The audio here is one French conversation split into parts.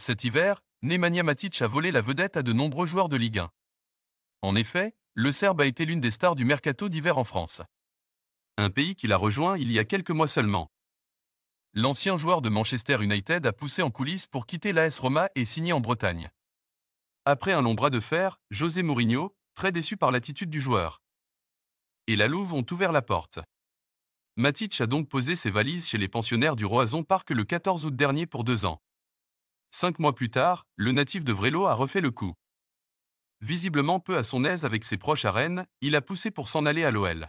Cet hiver, Nemanja Matic a volé la vedette à de nombreux joueurs de Ligue 1. En effet, le Serbe a été l'une des stars du mercato d'hiver en France. Un pays qu'il a rejoint il y a quelques mois seulement. L'ancien joueur de Manchester United a poussé en coulisses pour quitter l'AS Roma et signer en Bretagne. Après un long bras de fer, José Mourinho, très déçu par l'attitude du joueur. Et la Louve ont ouvert la porte. Matic a donc posé ses valises chez les pensionnaires du Roison Park le 14 août dernier pour deux ans. Cinq mois plus tard, le natif de Vrelo a refait le coup. Visiblement peu à son aise avec ses proches à Rennes, il a poussé pour s'en aller à l'OL.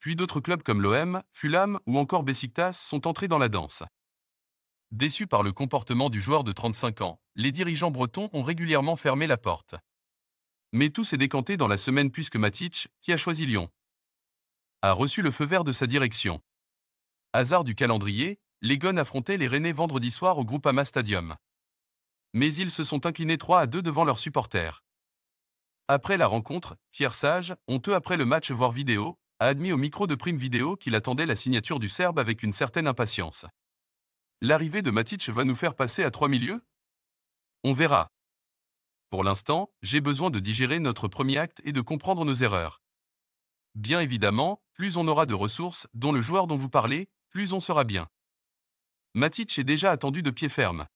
Puis d'autres clubs comme l'OM, Fulham ou encore Besiktas sont entrés dans la danse. Déçus par le comportement du joueur de 35 ans, les dirigeants bretons ont régulièrement fermé la porte. Mais tout s'est décanté dans la semaine puisque Matic, qui a choisi Lyon, a reçu le feu vert de sa direction. Hasard du calendrier, les Gones affrontaient les Rennais vendredi soir au Groupama Stadium. Mais ils se sont inclinés 3 à 2 devant leurs supporters. Après la rencontre, Pierre Sage, honteux après le match voire vidéo, a admis au micro de Prime Vidéo qu'il attendait la signature du Serbe avec une certaine impatience. L'arrivée de Matic va nous faire passer à trois milieux? On verra. Pour l'instant, j'ai besoin de digérer notre premier acte et de comprendre nos erreurs. Bien évidemment, plus on aura de ressources, dont le joueur dont vous parlez, plus on sera bien. Matic est déjà attendu de pied ferme.